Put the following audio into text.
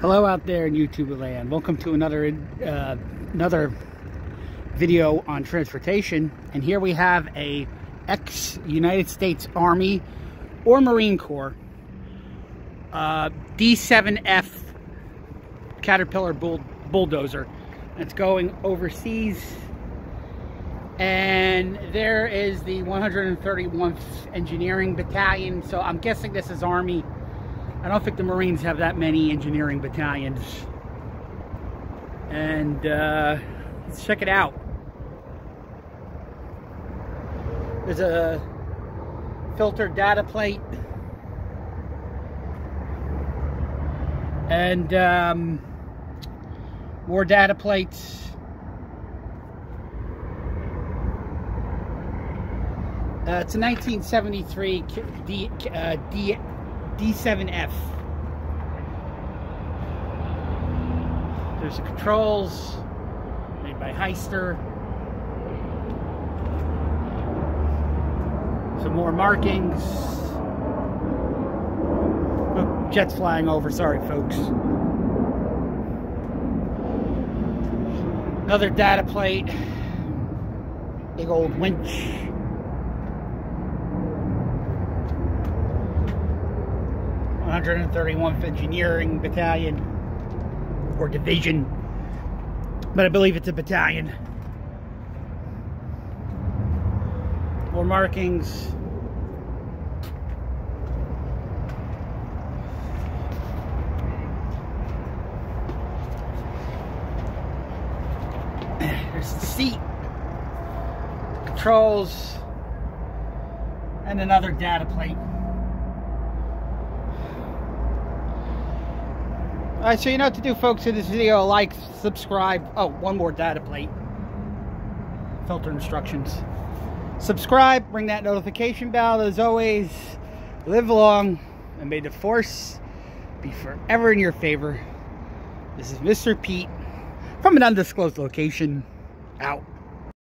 Hello out there in YouTube land. Welcome to another uh, another video on transportation. And here we have a ex-United States Army or Marine Corps uh, D7F Caterpillar bull bulldozer. It's going overseas. And there is the 131st Engineering Battalion. So I'm guessing this is Army. I don't think the Marines have that many engineering battalions. And uh, let's check it out. There's a filtered data plate. And um, more data plates. Uh, it's a 1973 D, uh, D, D7F. There's the controls made by Hyster. Some more markings. Oh, jets flying over, sorry folks. Another data plate. Big old winch. 131th Engineering Battalion or Division, but I believe it's a battalion. More markings. There's the seat, controls, and another data plate. Alright, so you know what to do, folks, in this video. Like, subscribe. Oh, one more data plate. Filter instructions. Subscribe, ring that notification bell. As always, live long, and may the force be forever in your favor. This is Mr. Pete from an undisclosed location. Out.